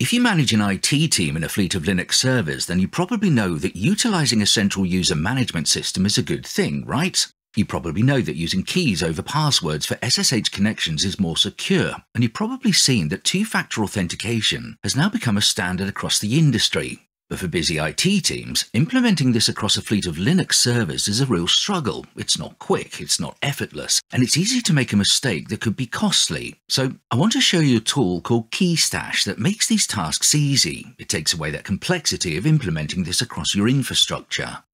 If you manage an IT team in a fleet of Linux servers, then you probably know that utilizing a central user management system is a good thing, right? You probably know that using keys over passwords for SSH connections is more secure, and you've probably seen that two factor authentication has now become a standard across the industry. But for busy IT teams, implementing this across a fleet of Linux servers is a real struggle. It's not quick, it's not effortless, and it's easy to make a mistake that could be costly. So I want to show you a tool called KeyStash that makes these tasks easy. It takes away that complexity of implementing this across your infrastructure.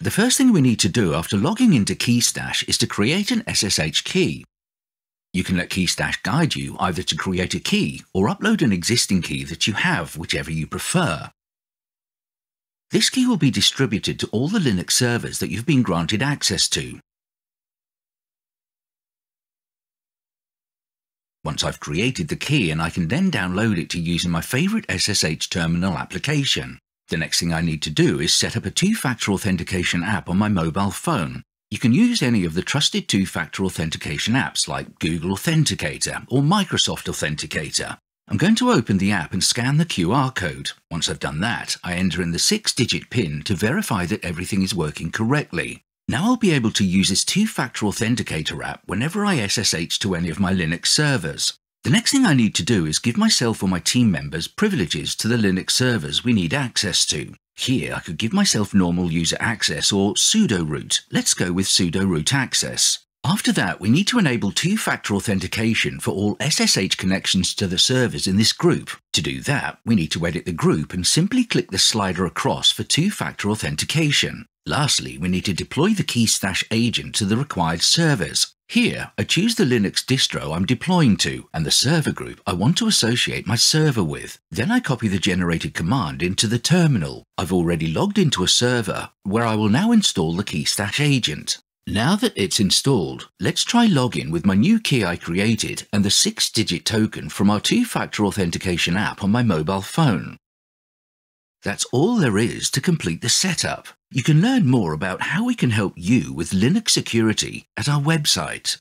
The first thing we need to do after logging into KeyStash is to create an SSH key. You can let KeyStash guide you either to create a key or upload an existing key that you have, whichever you prefer. This key will be distributed to all the Linux servers that you've been granted access to. Once I've created the key and I can then download it to use in my favourite SSH terminal application. The next thing I need to do is set up a two-factor authentication app on my mobile phone. You can use any of the trusted two-factor authentication apps like Google Authenticator or Microsoft Authenticator. I'm going to open the app and scan the QR code. Once I've done that, I enter in the six-digit PIN to verify that everything is working correctly. Now I'll be able to use this two-factor authenticator app whenever I SSH to any of my Linux servers. The next thing I need to do is give myself or my team members privileges to the Linux servers we need access to. Here I could give myself normal user access or sudo root. Let's go with sudo root access. After that, we need to enable two-factor authentication for all SSH connections to the servers in this group. To do that, we need to edit the group and simply click the slider across for two-factor authentication. Lastly, we need to deploy the KeyStash agent to the required servers. Here, I choose the Linux distro I'm deploying to and the server group I want to associate my server with. Then I copy the generated command into the terminal. I've already logged into a server where I will now install the KeyStash agent. Now that it's installed, let's try login with my new key I created and the 6-digit token from our two-factor authentication app on my mobile phone. That's all there is to complete the setup. You can learn more about how we can help you with Linux security at our website